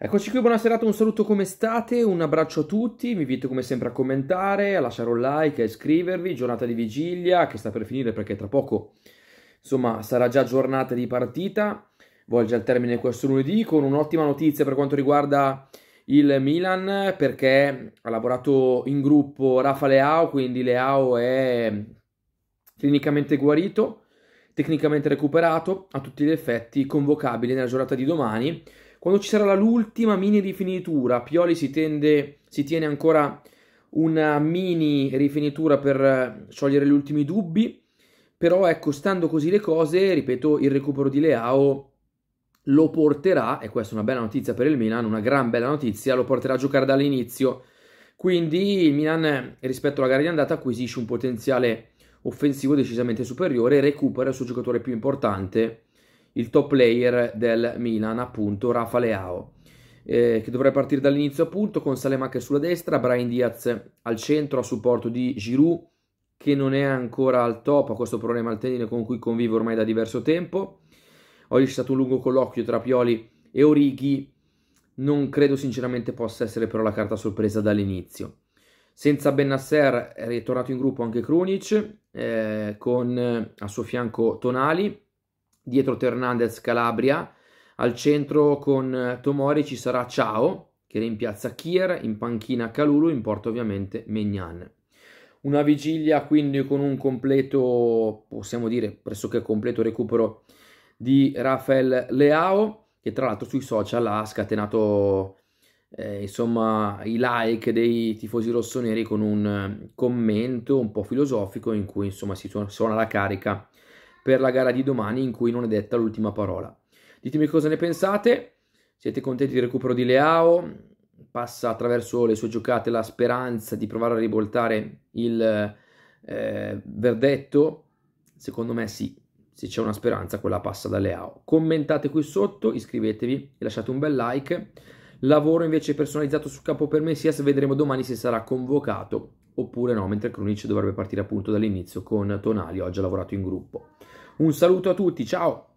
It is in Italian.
Eccoci qui, buonasera, un saluto come state, un abbraccio a tutti, vi invito come sempre a commentare, a lasciare un like, a iscrivervi, giornata di vigilia che sta per finire perché tra poco insomma sarà già giornata di partita, volge al termine questo lunedì con un'ottima notizia per quanto riguarda il Milan perché ha lavorato in gruppo Rafa Leao, quindi Leao è clinicamente guarito, tecnicamente recuperato, a tutti gli effetti convocabile nella giornata di domani quando ci sarà l'ultima mini rifinitura, Pioli si, tende, si tiene ancora una mini rifinitura per eh, sciogliere gli ultimi dubbi, però ecco, stando così le cose, ripeto, il recupero di Leao lo porterà, e questa è una bella notizia per il Milan, una gran bella notizia, lo porterà a giocare dall'inizio. Quindi il Milan rispetto alla gara di andata acquisisce un potenziale offensivo decisamente superiore e recupera il suo giocatore più importante il top player del Milan, appunto Rafa Leao, eh, che dovrebbe partire dall'inizio appunto con Salemacher sulla destra, Brian Diaz al centro a supporto di Giroud, che non è ancora al top, ha questo problema al tendine con cui convive ormai da diverso tempo. Oggi c'è stato un lungo colloquio tra Pioli e Orighi, non credo sinceramente possa essere però la carta sorpresa dall'inizio. Senza Bennasser è ritornato in gruppo anche Krunic, eh, con a suo fianco Tonali, dietro Hernandez Calabria, al centro con Tomori ci sarà Ciao che rimpiazza Kier, in panchina Calulu, in porta ovviamente Megnan. Una vigilia quindi con un completo, possiamo dire pressoché completo recupero di Rafael Leao, che tra l'altro sui social ha scatenato eh, insomma i like dei tifosi rossoneri con un commento un po' filosofico in cui insomma si suona la carica per la gara di domani in cui non è detta l'ultima parola. Ditemi cosa ne pensate, siete contenti del recupero di Leao? Passa attraverso le sue giocate la speranza di provare a rivoltare il eh, verdetto? Secondo me sì, se c'è una speranza quella passa da Leao. Commentate qui sotto, iscrivetevi e lasciate un bel like. Lavoro invece personalizzato sul campo per Messias, vedremo domani se sarà convocato oppure no, mentre Krunic dovrebbe partire appunto dall'inizio con Tonali, oggi ha lavorato in gruppo. Un saluto a tutti, ciao!